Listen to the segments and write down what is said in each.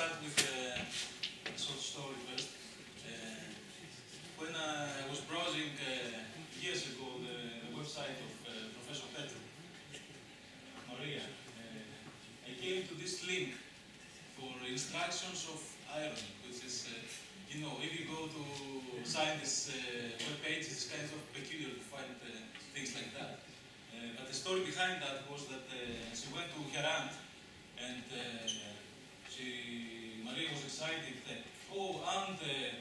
start with uh, a short story first. Uh, when I was browsing uh, years ago the, website of uh, Professor Petrou, Maria, uh, I came to this link for instructions of ironing, which is, uh, you know, if you go to scientists' uh, web pages, it's kind of peculiar to find uh, things like that. Uh, but the story behind that was that uh, she went to her aunt and uh, she, Maria was excited that, oh, aunt, uh,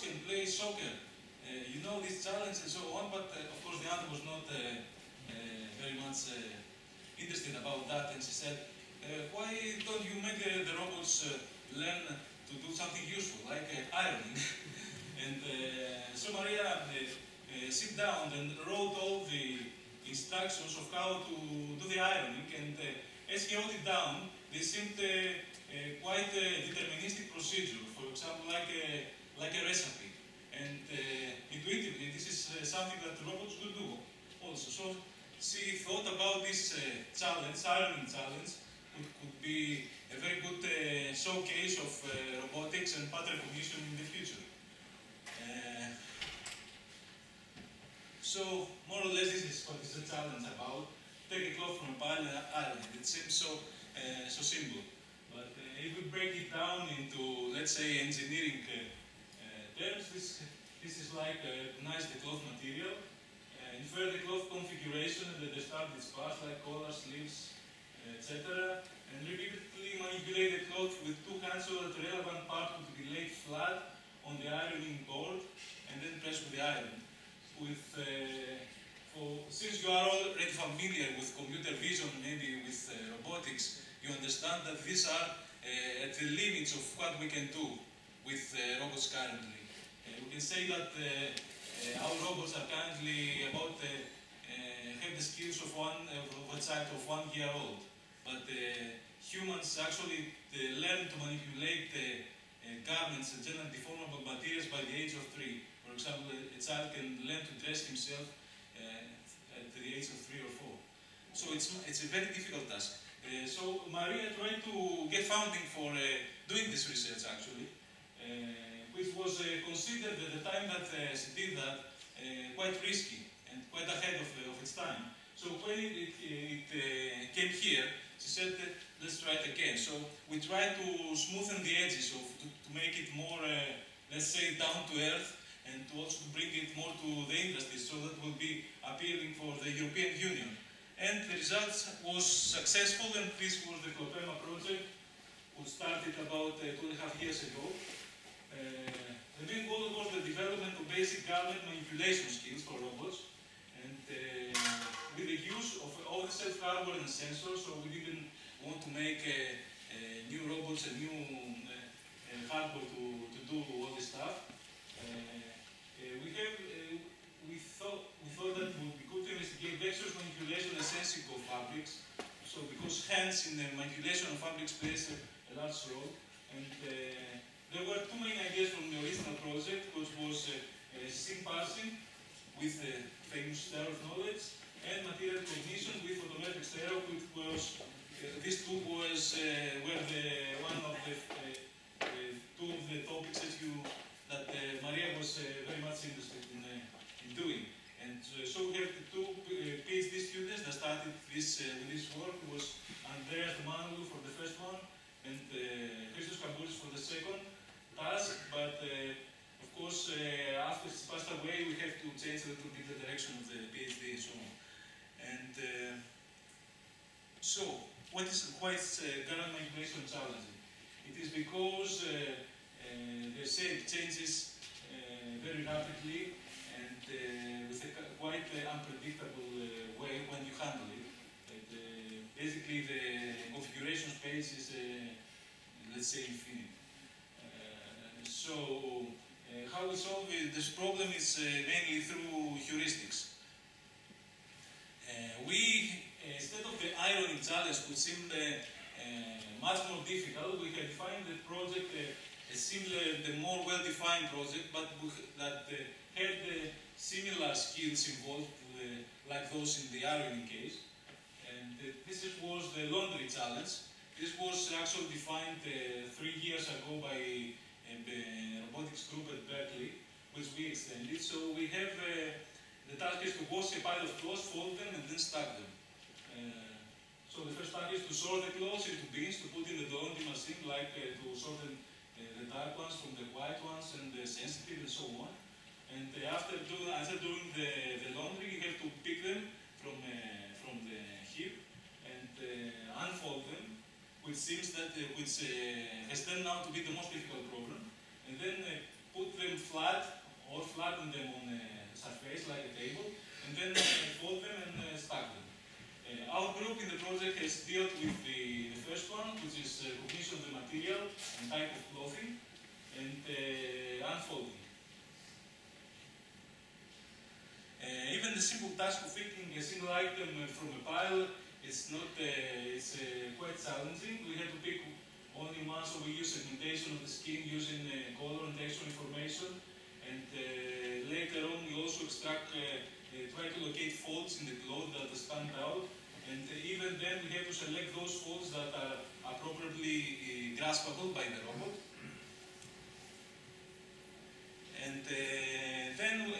can play soccer. Uh, you know this challenge and so on, but uh, of course the aunt was not uh, very much interested about that and she said, why don't you make uh, the robots learn to do something useful, like ironing? and so Maria sit down and wrote all the instructions of how to do the ironing and as he wrote it down, they seemed uh, uh, quite a deterministic procedure, for example, like like a recipe. And uh, intuitively, this is something that robots will do also. So she thought about this challenge, ironing challenge, which could be a very good uh, showcase of uh, robotics and pattern recognition in the future. Uh, so, more or less, this is what is the challenge about. Take a cloth from a pile and iron it. Seems so, uh, so simple. But uh, if we break it down into, let's say, engineering uh, terms, this, this is like a nice cloth material. Uh, infer the cloth configuration and the started parts like collars, sleeves, etc. And repeatedly manipulate the cloth with two hands so that the relevant part would be laid flat on the ironing board and then press with the iron. With, uh, for, since you are already familiar with computer vision, maybe with uh, robotics, you understand that these are uh, at the limits of what we can do with uh, robots currently. We can say that uh, uh, our robots are currently about uh, have the skills of one of a child of one year old, but humans actually learn to manipulate garments and general deformable materials by the age of three. For example, a, child can learn to dress himself at the age of three or four. So it's, it's a very difficult task. Uh, so Maria tried to get funding for uh, doing this research actually, uh, which was uh, considered at the time that uh, she did that uh, quite risky and quite ahead of, of its time. So when it, it, uh, came here, she said, uh, let's try it again. So we tried to smoothen the edges of, to, to make it more, uh, let's say, down to earth and to also bring it more to the industry so that will be appealing for the European Union. And the result was successful and this was the CloPeMa project which started about uh, two and a half years ago. The main goal was the development of basic garment manipulation skills for robots and uh, with the use of all the self-hardware and sensors, so we didn't want to make uh, uh, new robots and new uh, uh, hardware to, to do all this stuff. We have, we thought, we thought that it would be good to investigate vectors manipulation and sensing of fabrics. So because hands in the manipulation of fabrics plays a, a large role. And uh, there were two main ideas from the original project, which was uh, uh, scene parsing with the famous star of knowledge and material recognition with photometric stereo, which was uh, this two was uh, were the one of the uh, uh, two of the topics that you that uh, Maria was uh, very much interested in, uh, in doing. And uh, so we have the two uh, PhD students that started this uh, with this work. It was Andreas Manulu for the first one and uh, Christos Kampouris for the second task. But uh, of course, uh, after she passed away, we have to change a little bit the direction of the PhD and so on. And uh, so, what is is uh, garment manipulation challenging? It is because uh, uh, the shape changes uh, very rapidly and uh, with a quite uh, unpredictable uh, way when you handle it. And, basically, the configuration space is, let's say, infinite. So, how we solve it, this problem is mainly through heuristics. We, instead of the ironing challenge, which seemed uh, much more difficult, we had defined the project uh, a similar, the more well-defined project, but that uh, had similar skills involved, like those in the ironing case. And this is, was the laundry challenge. This was actually defined three years ago by a robotics group at Berkeley, which we extended. So we have uh, the task is to wash a pile of clothes, fold them, and then stack them. So the first task is to sort the clothes into bins to put in the laundry machine, like uh, to sort uh, the dark ones from the white ones and the sensitive and so on. And uh, after, do, after doing the, the laundry, you have to pick them from, uh, from the heap and unfold them, which seems that which has turned out to be the most difficult problem. And then put them flat or flatten them on a surface like a table, and then fold them and uh, stack them. Uh, our group in the project has dealt with the, the first one, which is uh, of the material and type of clothing, and uh, unfolding. Uh, even the simple task of picking a single item from a pile is not uh, it's uh, quite challenging. We had to pick only one, so we use segmentation of the skin using color and texture information. And later on, we also extract, try to locate folds in the cloth that stand out. And even then, we have to select those folds that are appropriately uh, graspable by the robot. And uh, then uh,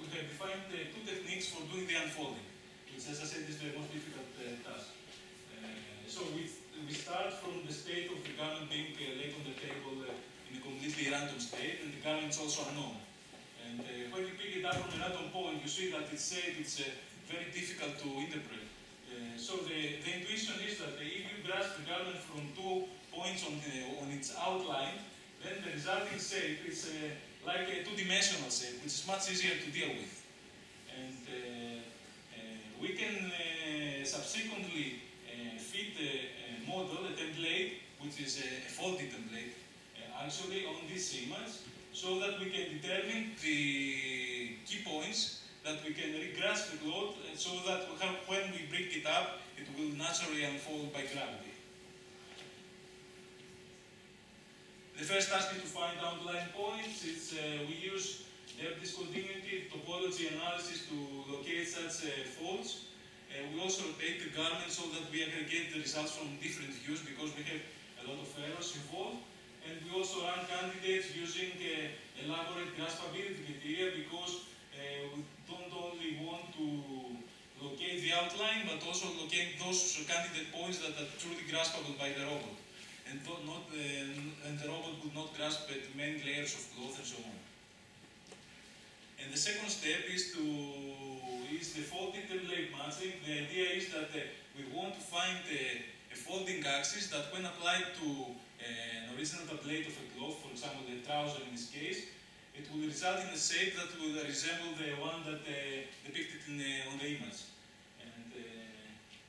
we have defined two techniques for doing the unfolding, which, as I said, is the most difficult task. So we, we start from the state of the garment being laid on the table in a completely random state, and the garment is also unknown. And uh, when you pick it up from a random point, you see that it's it's uh, very difficult to interpret. So the, the intuition is that if you grasp the garment from two points on, the, on its outline, then the resulting shape is uh, like a two-dimensional shape, which is much easier to deal with. And uh, uh, we can uh, subsequently uh, fit a, a model, a template, which is a, a folded template, actually on this image, so that we can determine the key points that we can regrasp the cloth, uh, so that we have, when we break it up, it will naturally unfold by gravity. The first task is to find outline points. It's, uh, we use depth discontinuity topology analysis to locate such uh, faults. Uh, we also rotate the garment so that we aggregate the results from different views because we have a lot of errors involved. And we also run candidates using uh, elaborate graspability criteria because we don't only want to locate the outline but also locate those candidate points that are truly graspable by the robot and, not, uh, and the robot would not grasp at many layers of cloth and so on. And the second step is to is the folding template matching. The idea is that uh, we want to find a, a folding axis that when applied to uh, an original plate of a cloth, for example the trouser in this case, it will result in a shape that will resemble the one that uh, depicted in, uh, on the image. And uh,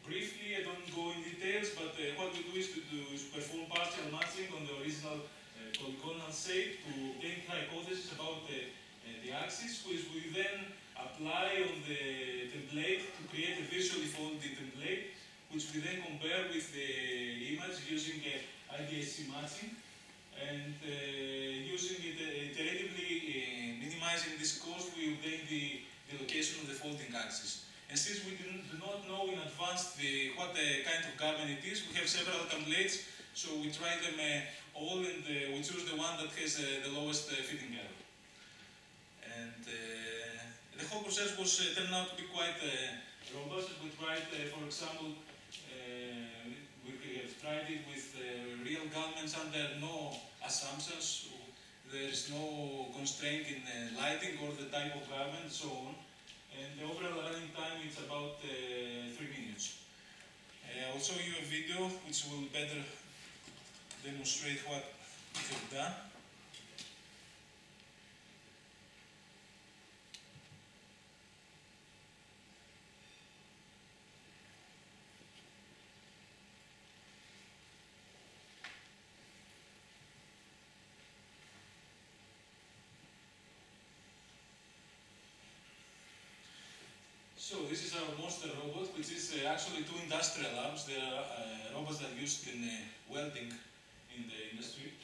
briefly, I don't go in details, but uh, what we do is to do is perform partial matching on the original uh, polygonal shape to gain hypothesis about the, uh, the axis, which we then apply on the template to create a visually folded template, which we then compare with the image using uh, IDSC matching and uh, using it uh, iteratively, uh, minimizing this cost, we obtain the, the location of the folding axis. And since we do not know in advance the, what the kind of garment it is, we have several templates, so we try them uh, all and uh, we choose the one that has uh, the lowest fitting error. And the whole process was turned out to be quite robust. We tried, for example, tried it with uh, real garments under no assumptions. There is no constraint in uh, lighting or the type of garment, so on. And the overall running time is about uh, three minutes. Uh, I'll show you a video which will better demonstrate what we have done. So this is our monster robot, which is uh, actually two industrial arms. They are uh, robots that are used in uh, welding in the industry.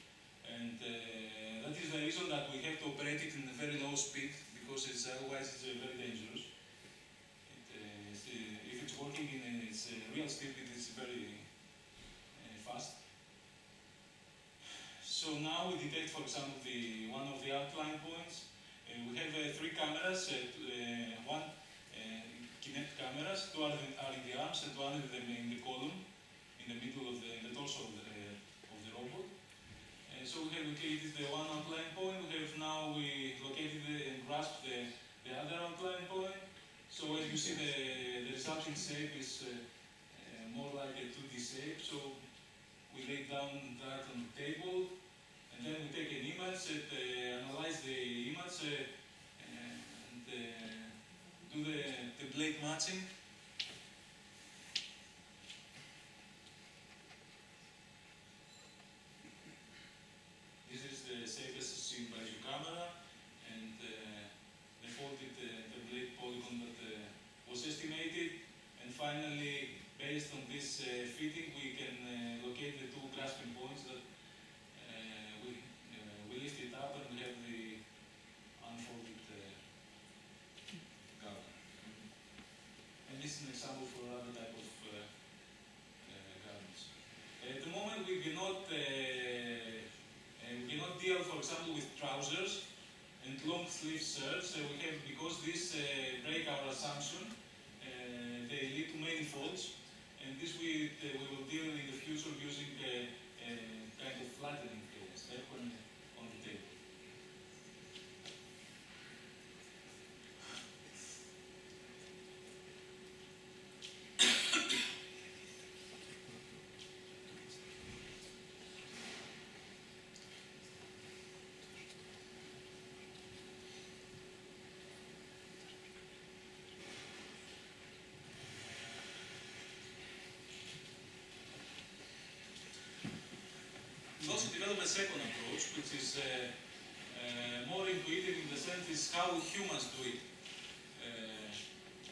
And uh, that is the reason that we have to operate it in a very low speed, because it's, otherwise it's uh, very dangerous. It, uh, it's, if it's working in its real speed, it is very fast. So now we detect, for example, the one of the outline points. We have three cameras, one uh, Kinect cameras, two are, the, are in the arms and one in the, in the column, in the middle of the, in the torso of the, uh, of the robot. Uh, so we have located the one outline point. We have now we located and grasped the, the other outline point. So as you see, the, the resulting shape is uh, uh, more like a 2D shape. So we lay down that on the table, and then we take an image and uh, analyze the image and do the blade matching. This is the safest seen by your camera, and uh, the folded uh, template polygon that uh, was estimated. And finally, based on this uh, fitting, we can uh, locate the two grasping points that uh, we, uh, we lift it up and we have the unfolded uh, garment. And this is an example for other type of uh, uh, garments. At the moment, we cannot uh, uh, we cannot deal, for example, with trousers and long sleeve. Uh, we have because this uh, break our assumption. Uh, they lead to many faults, and this we uh, we will deal in the future using uh, uh, kind of flattening uh, step on, on the table. We also developed a second approach, which is uh, uh, more intuitive in the sense is how humans do it. Uh,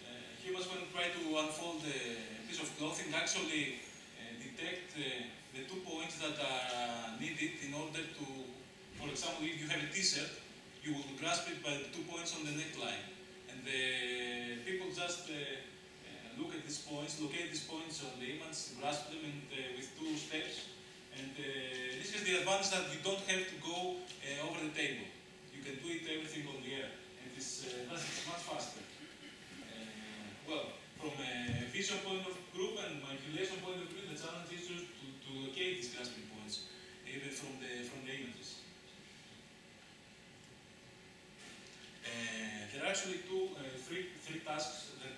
uh, humans, when try to unfold a piece of clothing, actually uh, detect the two points that are needed in order to, for example, if you have a T-shirt, you will grasp it by the two points on the neckline, and the people just look at these points, locate these points on the image, grasp them, and with two steps. And uh, this is the advantage that you don't have to go uh, over the table. You can do it everything on the air, and it's uh, much faster. Uh, well, from a visual point of group and manipulation point of view, the challenge is just to, to locate these grasping points, even from the from the images. Uh, there are actually two, uh, three, three tasks that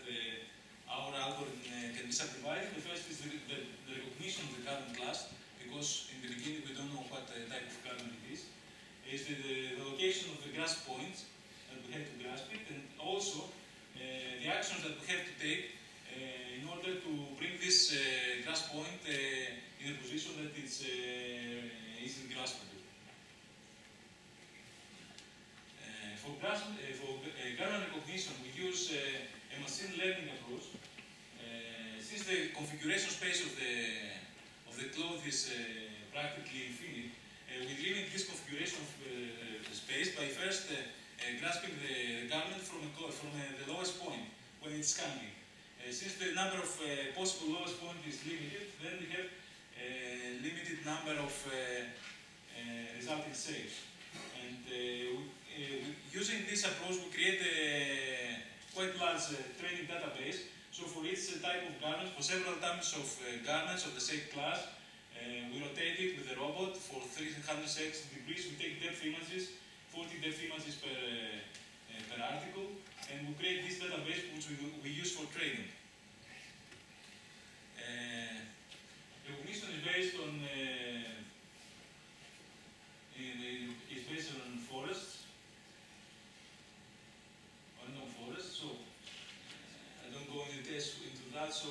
our algorithm can be subdivided. The first is the, the, the recognition of the current class, because in the beginning we don't know what type of garment it is. Is the, the, location of the grasp point that we have to grasp it, and also the actions that we have to take in order to bring this grasp point in a position that it's easily graspable. For, grasp, for garment recognition, we use a machine learning approach. Since the configuration space of the of the cloth is uh, practically infinite, uh, we limit this configuration of uh, space by first uh, uh, grasping the garment from, a, from the lowest point when it's scanning. Since the number of possible lowest points is limited, then we have a limited number of resulting shapes. And we, using this approach, we create a quite large training database. So for each type of garment, for several types of garments of the same class, we rotate it with the robot for 360 degrees. We take depth images, 40 depth images per, per article, and we create this database which we, we use for training. Recognition is based on uh, in, in, is based on forests, unknown forests. So uh, I don't go into So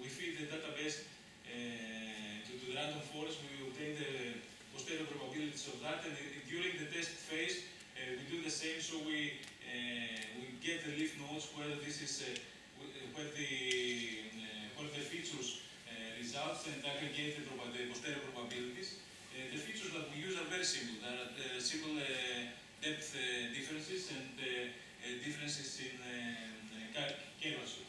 we feed the database uh, to, the random forest. We obtain the posterior probabilities of that, and during the test phase, uh, we do the same. So we uh, we get the leaf nodes where this is where the where the features results and aggregate the, the posterior probabilities. Uh, the features that we use are very simple. There are uh, simple uh, depth differences and differences in uh, uh, K ratio.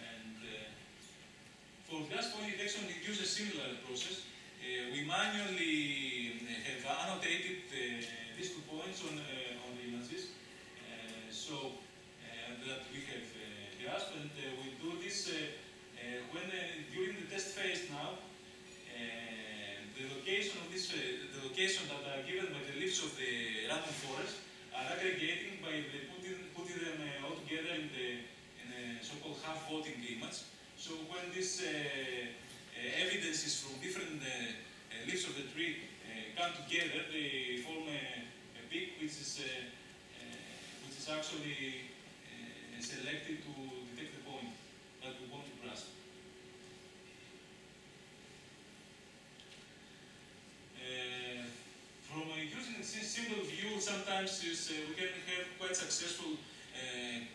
And uh, for gas point detection, it uses a similar process. Uh, we manually uh, have annotated uh, these two points on, uh, on the images, so that we have grasped, and we do this when during the test phase now. the location of this, the location that are given by the leaves of the random forest are aggregating by putting, putting them all together in the in so-called Hough-voting image. So when this uh, uh, evidences from different uh, leaves of the tree come together, they form a, a peak which is which is actually selected to detect the point that we want to grasp. from using a simple view, sometimes is, we can have quite successful uh,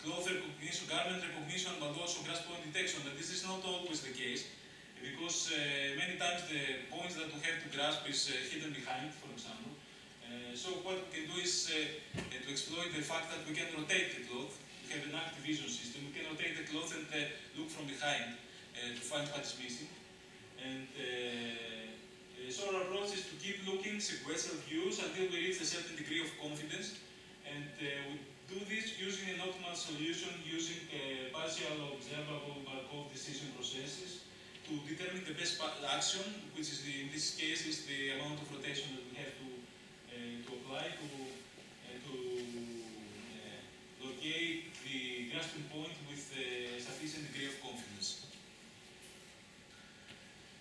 cloth recognition, garment recognition, but also grasp point detection. But this is not always the case, because uh, many times the points that we have to grasp is uh, hidden behind, for example. Eh, so what we can do is to exploit the fact that we can rotate the cloth. We have an active vision system. We can rotate the cloth and look from behind to find what is missing. And so our approach is to keep looking sequential views until we reach a certain degree of confidence. And we do this using an optimal solution using uh, partial observable Markov decision processes to determine the best action, which is the, in this case is the amount of rotation that we have to, uh, to apply to, uh, to locate the grasping point with a sufficient degree of confidence.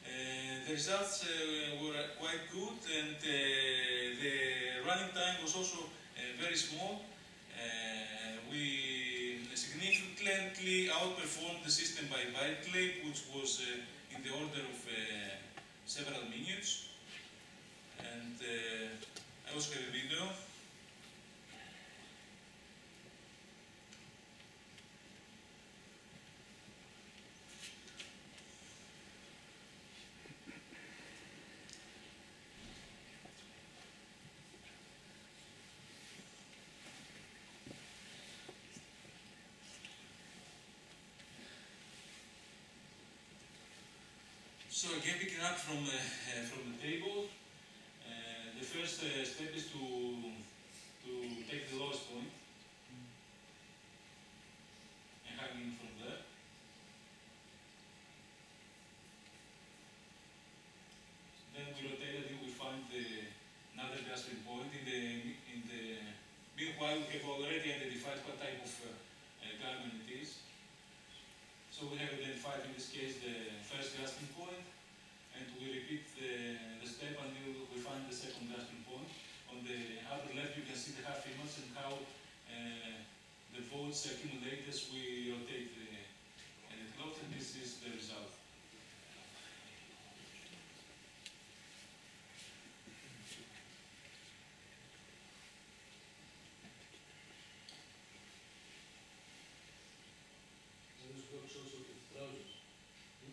Uh, the results uh, were quite good and uh, the running time was also very small uh, we significantly outperformed the system by Berkeley, which was uh, in the order of uh, several minutes. And I also have a video. So again, picking up from uh, uh, from the table, uh, the first step is to to take the lowest point and hanging from there. Then we rotate until we find the another grasping point. In the in the meanwhile, we have already identified what type of garment it is. So we have identified in this case the first grasping point, and we repeat the, the step until we find the second grasping point. On the upper left, you can see the Hough image and how uh, the votes accumulate as we rotate the, uh, the cloth, and this is the result.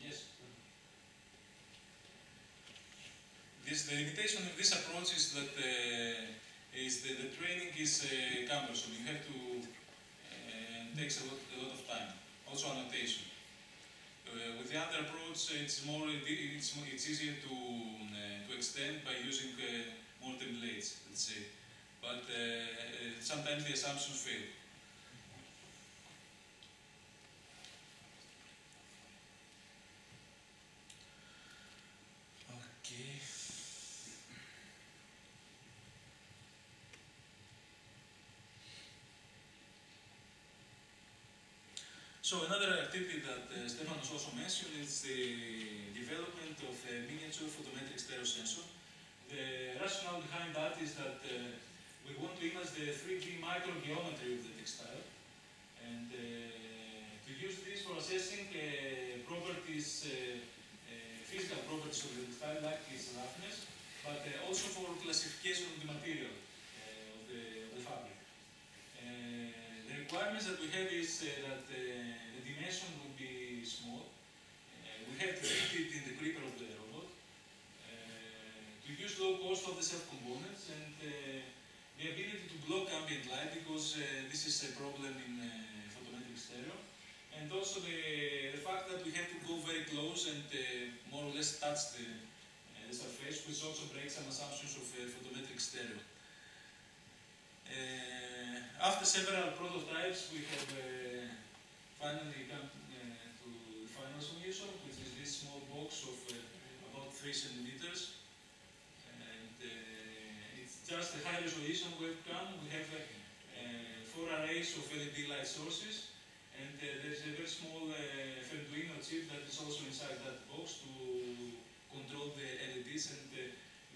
Yes. This, the limitation of this approach is that uh, is the, the training is uh, cumbersome. You have to uh, takes a lot, a lot of time. Also annotation. Uh, with the other approach, it's more it's it's easier to uh, to extend by using uh, more templates, let's say. But sometimes the assumptions fail. So another activity that uh, Stefanos also mentioned is the development of a miniature photometric stereo sensor. The rationale behind that is that uh, we want to image the 3D microgeometry of the textile and uh, to use this for assessing uh, properties, uh, uh, physical properties of the textile like its roughness, but also for classification of the material of the, of, the, fabric requirements that we have is uh, that uh, the dimension will be small. Uh, we have to fit it in the gripper of the robot. Uh, to use low cost of the self components and uh, the ability to block ambient light because uh, this is a problem in photometric stereo. and also the, the fact that we have to go very close and more or less touch the, the surface, which also breaks some assumptions of photometric stereo. Uh, after several prototypes, we have uh, finally come uh, to the final solution, which is this small box of about 3 centimeters. And it's just a high resolution webcam. We have four arrays of LED light sources, and there's a very small Arduino chip that is also inside that box to control the LEDs, and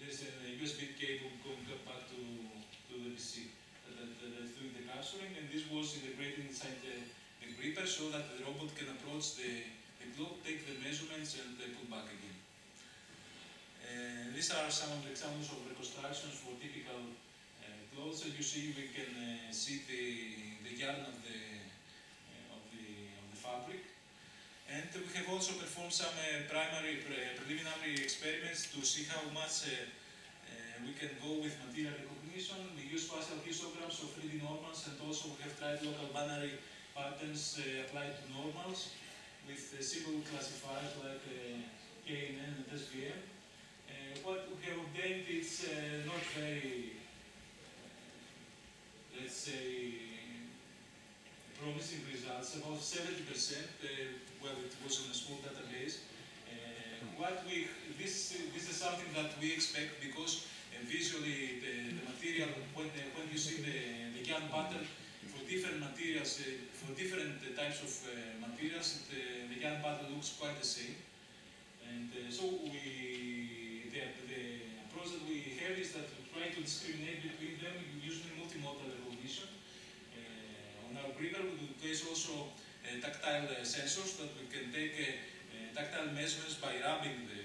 there's a USB cable going back to, to the PC that, that, is doing the capturing, and this was integrated inside the, the gripper so that the robot can approach the, the clock, take the measurements, and uh, put back again. Uh, these are some of the examples of reconstructions for typical uh, clothes. As you see, we can uh, see the, the yarn of the, uh, of, the, of the fabric. And we have also performed some uh, primary pre preliminary experiments to see how much uh, we can go with material recognition. We use spatial histograms of 3D normals and also we have tried local binary patterns uh, applied to normals with uh, simple classifiers like uh, KNN and SVM. Uh, what we have obtained is uh, not very, uh, let's say, promising results, about 70%, uh, well, it was on a small database. Uh, what we, this, this is something that we expect because uh, visually the, the material, when, the, when you see the, the yarn pattern for different materials, uh, for different types of uh, materials, the, the yarn pattern looks quite the same. And uh, so we, the, the approach that we have is that we try to discriminate between them using multimodal recognition. Uh, on our gripper, we place also tactile sensors that we can take tactile measurements by rubbing the,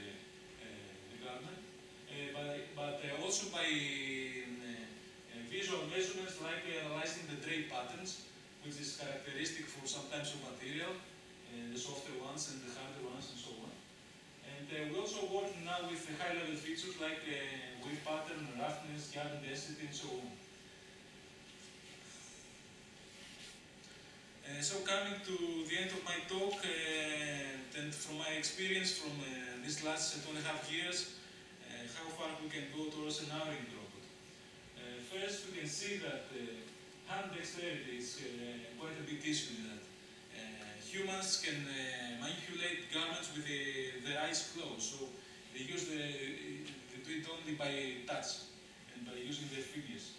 uh, the garment, uh, by, but uh, also by um, uh, visual measurements like analyzing the drape patterns, which is characteristic for some types of material, uh, the softer ones and the harder ones and so on. And we also work now with high-level features like weave pattern, roughness, yarn density, and so on. Uh, so coming to the end of my talk, uh, and from my experience from uh, these last two and a half years, how far we can go towards an hour robot. Uh, first, we can see that uh, hand dexterity is uh, quite a big issue in that. Uh, humans can manipulate garments with the, their eyes closed, so they use the, they do it only by touch and by using their fingers.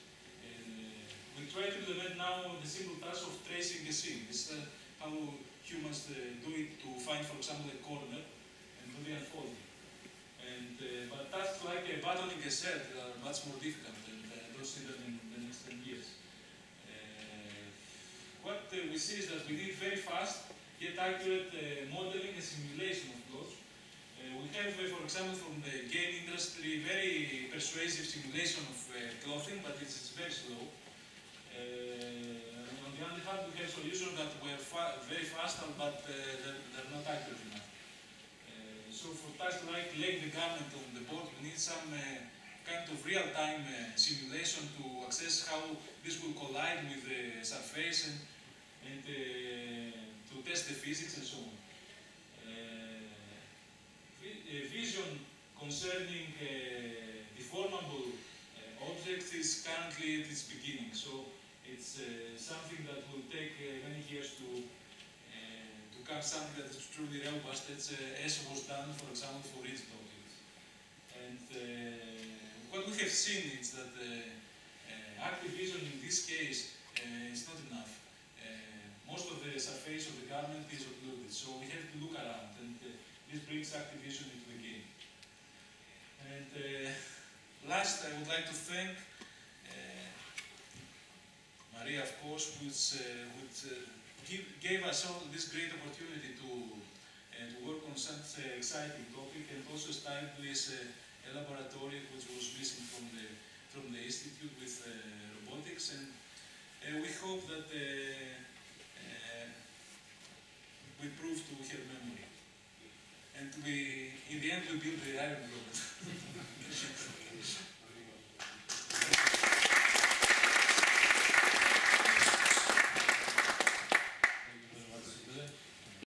We try to implement now the simple task of tracing a scene. This is how humans do it to find, for example, a corner and do the unfolding. And, uh, but tasks like uh, buttoning a shirt are much more difficult and uh, don't see them in the next 10 years. What we see is that we need very fast yet accurate uh, modeling and simulation of clothes. Uh, we have, uh, for example, from the game industry, very persuasive simulation of clothing, but it's, it's very slow. On the other hand, we have solutions that were fa very fast, but they're, they're not accurate enough. So for tasks like laying the garment on the board, we need some kind of real-time simulation to assess how this will collide with the surface and, and to test the physics and so on. Vision concerning deformable objects is currently at its beginning, so it's something that will take many years to to come something that is truly robust, it's, uh, as was done, for example, for rigid objects. And what we have seen is that vision in this case is not enough. Most of the surface of the garment is occluded, so we have to look around, and uh, this brings active vision into the game. And uh, last, I would like to thank uh, Maria, of course, which, uh, uh, give, gave us all this great opportunity to, uh, to work on such uh, exciting topic and also establish uh, a laboratory which was missing from the, from the institute with robotics and we hope that we prove to have memory. And we, in the end, we build the iron robot.